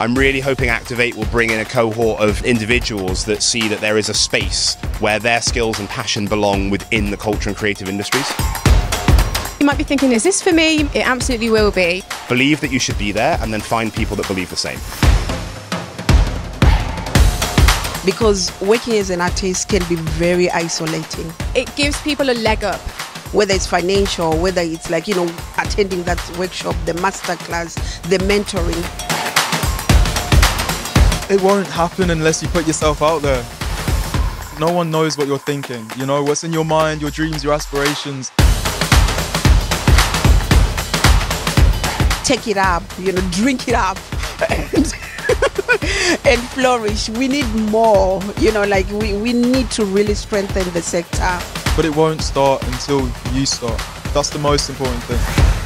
I'm really hoping Activate will bring in a cohort of individuals that see that there is a space where their skills and passion belong within the culture and creative industries. You might be thinking, is this for me? It absolutely will be. Believe that you should be there and then find people that believe the same. Because working as an artist can be very isolating. It gives people a leg up. Whether it's financial, whether it's like, you know, attending that workshop, the masterclass, the mentoring. It won't happen unless you put yourself out there. No one knows what you're thinking, you know, what's in your mind, your dreams, your aspirations. Take it up, you know, drink it up. and, and flourish. We need more, you know, like we, we need to really strengthen the sector. But it won't start until you start. That's the most important thing.